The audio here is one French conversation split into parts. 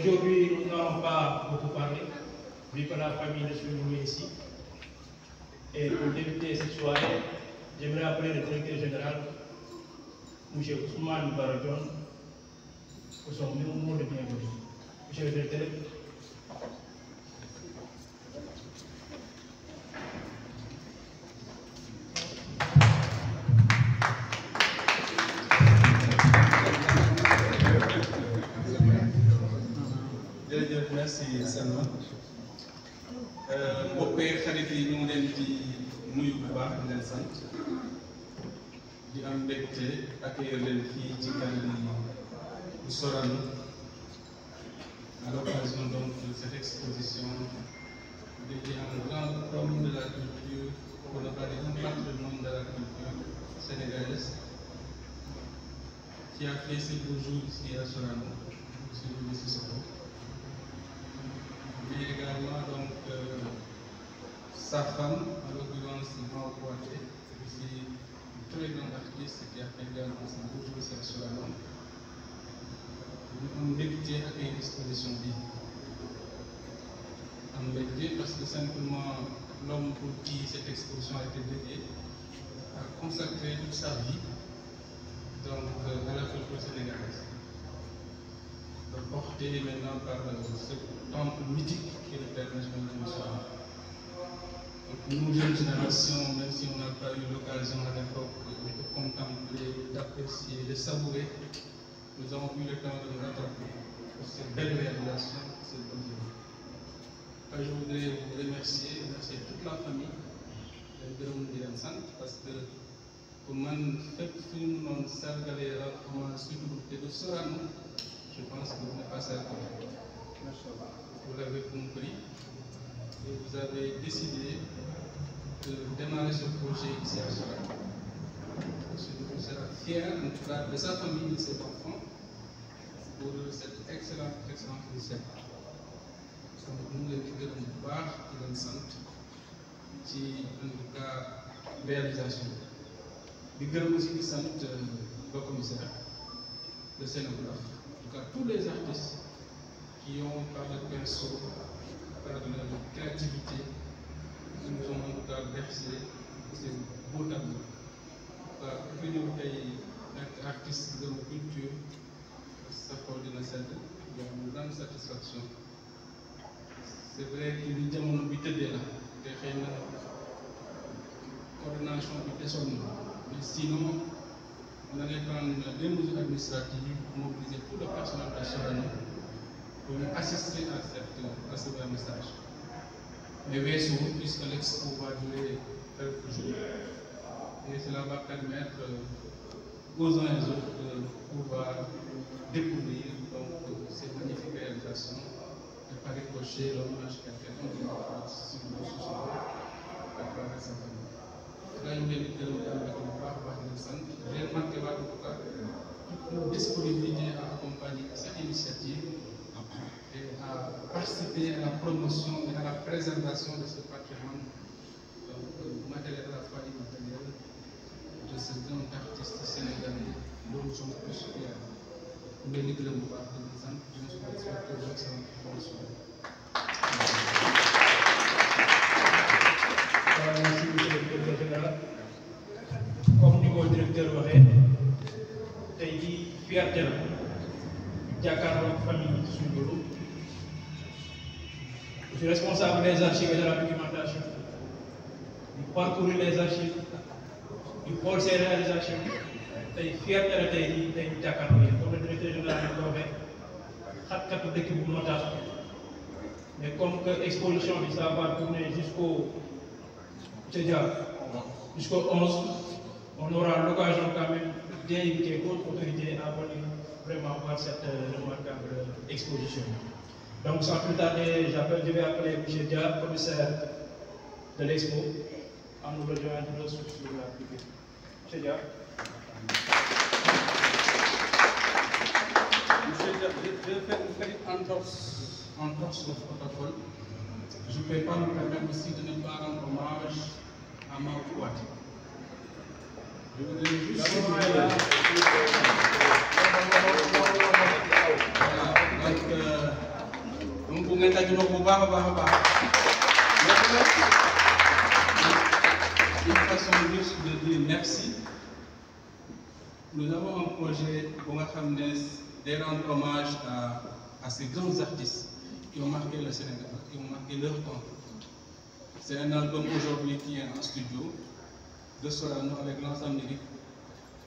Aujourd'hui, nous n'allons pas beaucoup parler, vu que la famille sur nous ici. Et pour débuter cette soirée, j'aimerais appeler le directeur général, M. Ousmane Baradjon, pour son mot de bienvenue. Monsieur le directeur, jërëjëf merci Salma. Mbokk yi xarit yi ñu ngi leen di nuyu bu baax di leen sant. Di am mbégte accueillir à l'occasion de cette exposition dédiée un grand homme de la culture pour ne pas dire un patrimoine de la culture sénégalaise qui a fait ses beaux jours ici à Sorano mais également donc euh, sa femme, en l'occurrence Mao Kouaté, aussi une très grande artiste qui a fait également son jour ici à Sorano. Nous avons mbégte ak ay exposition bi am mbégte parce que simplement l'homme pour qui cette exposition a été dédiée a consacré toute sa vie donc euh, à la culture sénégalaise. porté maintenant par euh, ce temple mythique qui est le Père national de. Donc nous, jeunes générations, même si on n'a pas eu l'occasion à l'époque de contempler, d'apprécier, de savourer, nous avons eu le temps de nous rattraper pour cette belle réalisation, cette bonne journée. Je voudrais vous remercier, remercier toute la famille, de Sant, parce que pour moi, fait film non sargalé comment surtout de Sorano, je pense que vous n'êtes pas seul. Vous l'avez compris et vous avez décidé de démarrer ce projet ici à Sorano. Je serai fier en tout de sa famille, de ses enfants, pour cette excellente, excellente initiative. Nous les gërëm bu baax di leen sant ci en tout cas réalisation di gërëm aussi di sant le commissaire le scénographe en tout cas tous les artistes qui ont par le pinceau par leur créativité nous ont en tout cas de ces beaux tableaux waaw fi ñëw tey nekk artiste de culture sa xol dina sedd y a une grande satisfaction. C'est vrai que li jamono bi tëddee la te xëy na coordination bi desoon na mais sinon on allait prendre des mesures administratives mobiliser tout le personnel de pour assister à cette à ce vernissage mais weesu puisque l'expo va durer quelques jours et cela va permettre aux uns et aux autres de pouvoir découvrir donc ces magnifiques réalisations et par ricochet l'hommage qu'a fait un sur le sous-sol à travers sa famille. Là, ñu ngi leen di gërëm di leen bu baax a baax di leen sant j'ai remarqué waat en tout cas toute disponibilité à accompagner cette initiative et à participer à la promotion et à la préservation de ce patrimoine donc, matériel à la fois immatériel de ce grand artiste sénégalais nous sommes tous fiers. Ñu ngi leen di gërëm bu baax di leen sant di leen souhaiter une excellente promotion. Voilà, merci monsieur le directeur général comme ni ko directeur waxee tey jii fierté la jàkkaarloo ak famille suñu borom je suis responsable des archives et de la documentation. Di parcourir les archives. Di xool ses réalisations. Tey fierté la tey jii tey jàkkaarloo yéen comme le directeur général ni ko waxee xat-xatu dëkk bu moo mais comme que exposition bi ça va tourner jusqu'au c'est-à-dire jusqu'au 11, on aura l'occasion quand même d'inviter d'autres autorités à venir vraiment cette euh, remarquable exposition. Donc sans plus tarder, j'appelle, je vais appeler M. Dia, commissaire de l'expo, à nous rejoindre sur la publique. M. Dia. Monsieur Président, je vais faire une petite entorse, entorse au protocole. Je ne peux pas me permettre aussi de ne pas rendre hommage à Mao Kouaté. Je voudrais juste merci. Nous avons un projet bu nga xam ne day rendre hommage à à ces grands artistes qui ont marqué le Sénégal qui ont marqué leur temps. C'est un album aujourd'hui qui est en studio de Sorano avec l'ensemble de l'équipe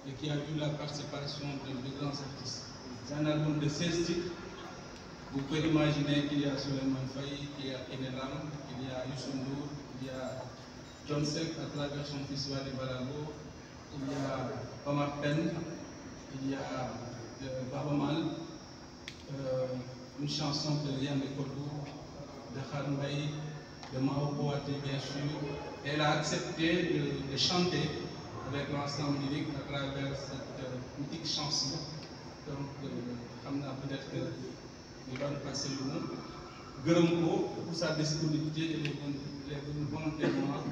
et qui a eu la participation de, de grands artistes. C'est un album de 16 titres. Vous pouvez imaginer qu'il y a Suleiman Faye, qu'il y a Enelam, qu'il y a Youssou Ndour, il y a John Seck à travers son fils Wally Balago, il y a Omar Penn, il y a euh, Baba Mal, euh, une chanson de Yann Ekodou, de Khan de Mao Boate bien sûr. Elle a accepté de, de chanter avec l'ensemble lyrique à travers cette euh, mythique chanson. Donc, xam naa peut-être que ñu doon passer le mot. gërëm ko pour sa disponibilité et les bon les bons volontairement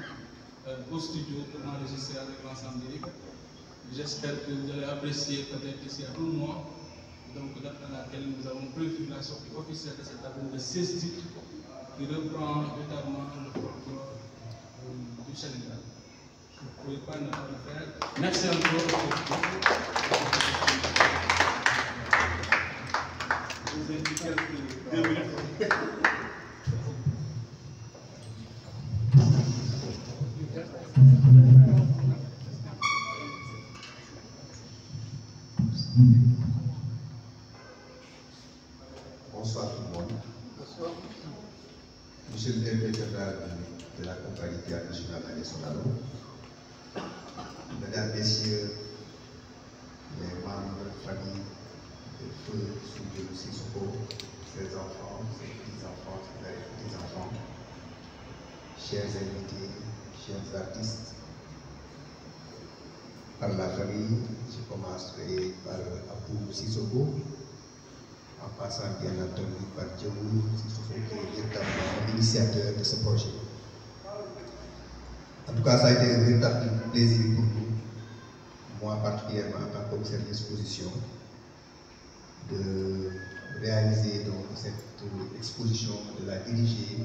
euh, au studio pour enregistrer avec l'ensemble lyrique. J'espère que vous allez apprécier peut-être ici à tout le mois. Donc, à laquelle nous avons prévu la sortie officielle de cet album de 16 titres qui reprend véritablement le folklore du Sénégal. Merci encore. Vous. Monsieur le de la compagnie Agnès Sorano, Mesdames, Messieurs, les membres, familles de feu sous de Sissoko, ses enfants, ses petits-enfants, ses petits-enfants, chers invités, chers artistes, par la famille, je commencerai par Abou Sissoko, en passant bien entendu par Djamoul Sissoko, qui est l'initiateur de ce projet. En tout cas, ça a été un véritable plaisir pour nous, moi particulièrement en tant commissaire d'exposition, de réaliser donc cette exposition, de la diriger,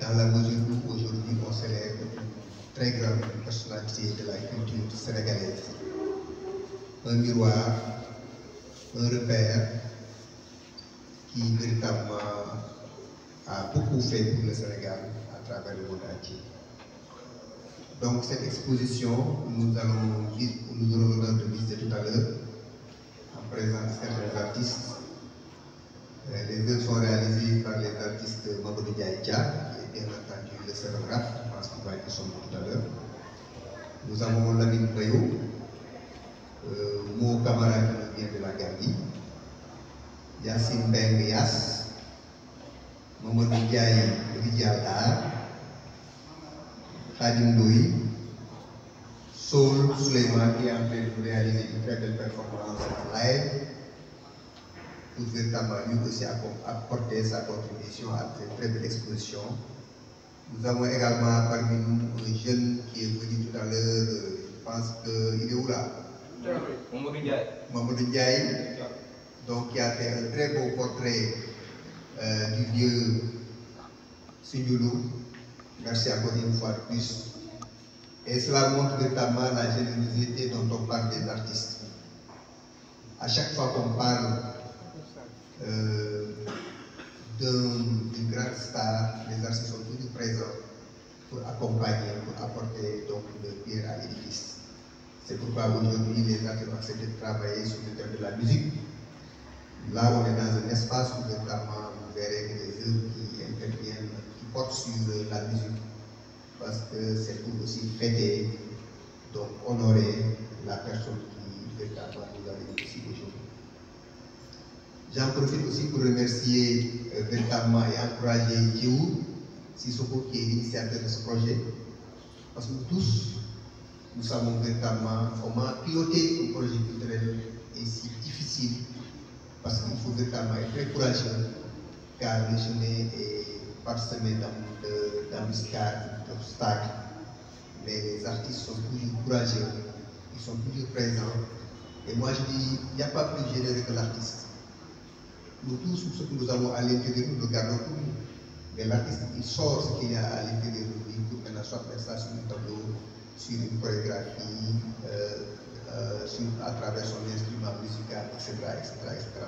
dans la mesure où aujourd'hui on célèbre une très grande personnalité de la culture sénégalaise, un miroir, un repère qui véritablement a beaucoup fait pour le Sénégal à travers le monde entier. Donc cette exposition, nous allons nous aurons de visiter tout à l'heure en présence de certains artistes. Euh, Les œuvres sont réalisées par les artistes Mamadou Diaye Nous avons Lamine Bayo, euh, Mo Kamara qui vient de la Gambie, Yassine Ben Yass, Mamadou Ndiaye Rijal Dar, Khadim Doui, Saul Suleiman qui est en train de réaliser une très belle performance en live pour véritablement lui aussi apporter sa contribution à cette très belle exposition. Nous avons également parmi nous un jeune qui est venu tout à l'heure, euh, je pense qu'il est où là? Mamadou Ndiaye. Donc qui a fait un très beau portrait euh, du vieux Sindjoulou. Merci encore une fois de plus. Et cela montre véritablement la générosité dont on parle des artistes. À chaque fois qu'on parle euh, d'une grande star, les artistes sont toujours présents pour accompagner, pour apporter donc leur pierre à l'édifice. C'est pourquoi aujourd'hui les artistes ont accepté de travailler sur le thème de la musique. Là, on est dans un espace où véritablement vous verrez que les œuvres qui interviennent, qui portent sur la musique, parce que c'est pour aussi fêter, donc honorer la personne qui véritablement nous a ici aujourd'hui. J'en profite aussi pour remercier euh, véritablement et encourager Djéou Sissoko qui est l'initiateur de ce projet, parce que tous, nous savons véritablement comment piloter un projet culturel est si difficile, parce qu'il faut véritablement être très courageux, car le chemin est parsemé d'em- de- d'embuscades, d'obstacles, mais les artistes sont toujours courageux, ils sont toujours présents. Et moi je dis, il n'y a pas plus généreux que l'artiste. Nous tous, ce que nous avons à l'intérieur, nous le gardons pour nous. Mais l'artiste, il sort ce qu'il y a à l'intérieur de lui pour maintenant soit mettre ça sur un tableau, sur une chorégraphie, euh, euh, à travers son instrument musical, etc., etc., etc.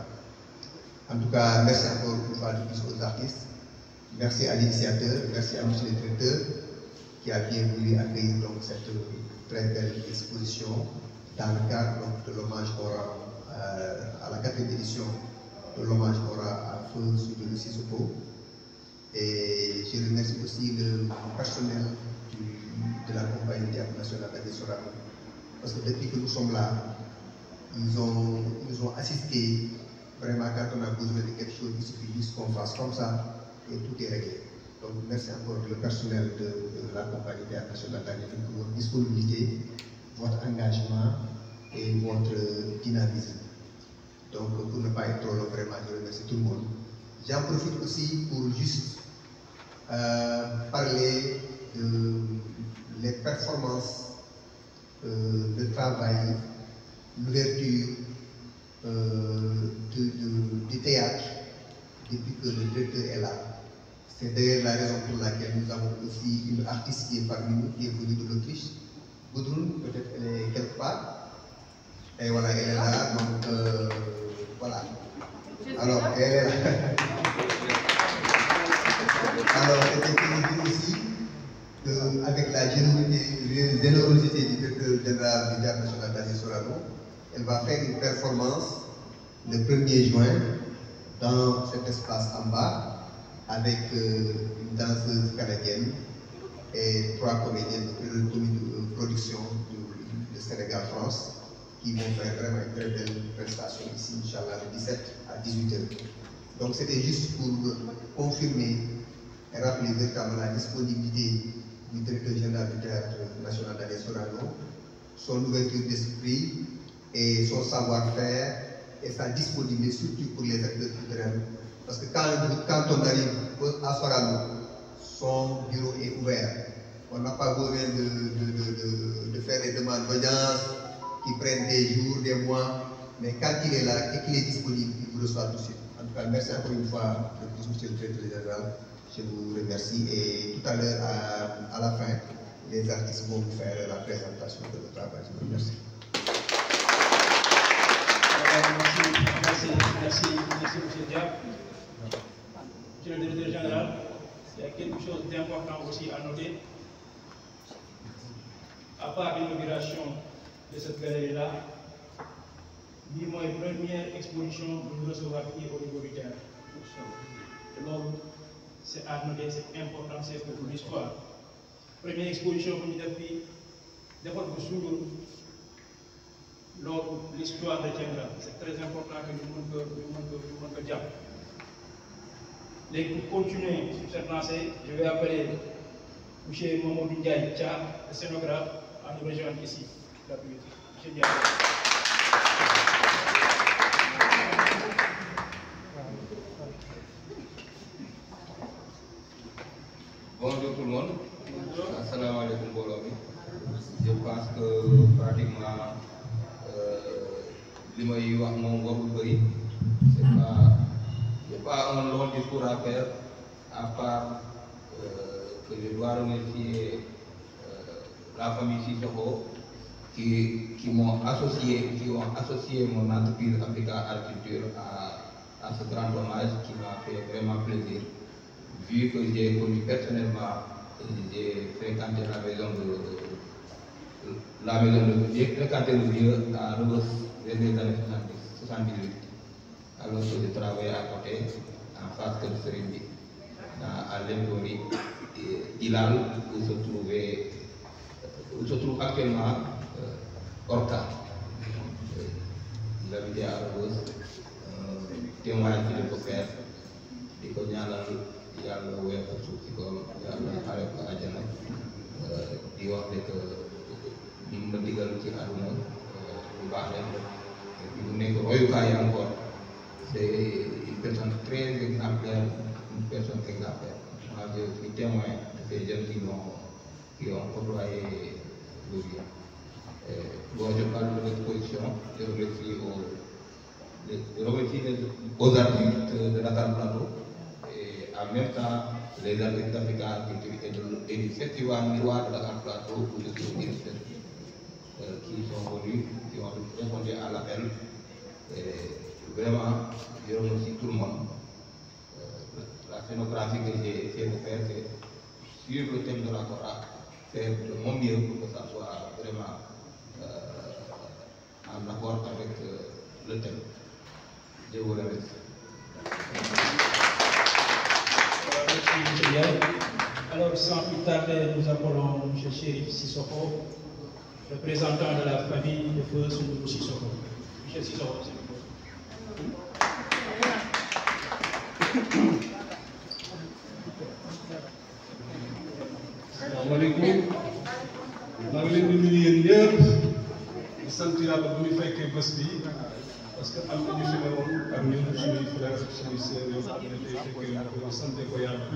En tout cas, merci encore une fois aux artistes. Merci à l'initiateur, merci à M. le directeur qui a bien voulu accueillir cette très belle exposition dans le cadre de l'hommage qu'on rend euh, à la quatrième édition l'hommage rend à Feu sur le Sissoko. Et je remercie aussi le personnel de la compagnie théâtre nationale d'Agnès Sorano. Parce que depuis que nous sommes là, ils ont, nous ont assisté. Vraiment, quand on a besoin de quelque chose, il suffit qu'on fasse comme ça et tout est réglé. Donc, merci encore le personnel de, de la compagnie théâtre nationale d'Agnès pour votre disponibilité, votre engagement et votre dynamisme. Donc, pour ne pas être trop long, vraiment, je remercie tout le monde. J'en profite aussi pour juste euh, parler de les performances euh, de travail, l'ouverture euh, de- du théâtre depuis que le directeur est là. C'est d'ailleurs la raison pour laquelle nous avons aussi une artiste qui est parmi nous, qui est venue de l'Autriche. Gudrun, peut-être elle est quelque part. Et voilà, elle est là, donc euh, voilà. Alors, elle est là. Alors, c'était aussi qu'avec la générosité, du directeur général du Théâtre national d'Asie Sorano, elle va faire une performance le 1er juin dans cet espace en bas avec euh, une danseuse canadienne et trois comédiens de, de- de production de, de Sénégal-France qui vont faire vraiment une très belle prestation ici, Inch'Allah, le 17 à 18h. Donc c'était juste pour confirmer et rappeler véritablement la disponibilité du directeur général du Théâtre national d'Alain Sorano, son ouverture d'esprit et son savoir-faire et sa disponibilité surtout pour les acteurs culturels. Parce que quand, on arrive à Sorano, son bureau est ouvert. On n'a pas besoin de, de- de- de- de faire des demandes d'audience qui prennent des jours, des mois. Mais quand il est là et qu'il est disponible, il vous reçoit tout de suite. En tout cas, merci encore une fois, le plus, monsieur le directeur général. Je vous remercie. Et tout à l'heure, à, la fin, les artistes vont vous faire la présentation de leur travail. Je vous remercie. Merci, merci, merci, Diab. Monsieur le directeur général, il y a quelque chose d'important aussi à noter. À part l'inauguration de cette galerie-là, bii mooy première exposition bu ñu recevoir fii au niveau du théâtre. te loolu c'est à noter, c'est important, c'est pour l'histoire. Première exposition bu ñu def fii defal ko l'histoire retiendra c'est très important que ñu mën ko ñu mën ko pour continuer sur cette lancée je vais appeler monsieur Mamadou Ndiaye Thiam le scénographe à nous rejoindre ici monsieur Ndiaye. Bonjour tout le monde. Asalaamaaleykum mbooloo mi. Je pense que pratiquement euh, li. C'est pas pas un long discours à faire à part euh, que je dois remercier euh, la famille Sissoko qui qui m'ont associé qui ont associé mon entreprise Africa Architecture à à ce grand hommage qui m'a fait vraiment plaisir. vu que j'ai connu personnellement, j'ai fréquenté la maison de, la maison de j'ai fréquenté le lieu à Rebus vers les années 70, 78, alors que je travaillais à côté, en face de Serendi, à l'Embori, Ilal, où se trouvait, où se trouve actuellement euh, la Euh, jaar à Rebus, euh, témoignage qu'il peut di ko ñaanal yàlla weer ko suuf ci ko yàlla xare ko àjjana. Di wax ne que li ma digal ci àdduna lu baax leen mu nekk royukaay encore. C'est une personne très exemplaire une personne exemplaire. Moi je suis témoin de ces jeunes qui m'ont qui ont côtoyé. Euh, je parle de l'exposition, je remercie les aux artistes de Dakar Plateau et en même temps les artistes Culture et, du festival Miroir de Dakar Plateau je suis ministre euh, qui sont venus, qui ont répondu à l'appel. Et vraiment, je remercie tout le monde. Euh, la scénographie que j'ai essayé de faire, c'est suivre le thème de la Torah, faire de mon mieux pour que ça soit vraiment en accord avec euh, le thème. Je vous remercie. Alors, sans plus tarder, nous appelons M. Chérif Sissoko, représentant de la famille de feu Soumoulou Sissoko. M. Sissoko, s'il vous. Sant yàlla bu ñu fekkee bés bi parce que am na ñu fi ne woon ak ñun suñuy frères suñuy sœurs yoo xam ne tey fekkee ñu ko sante ko yàlla.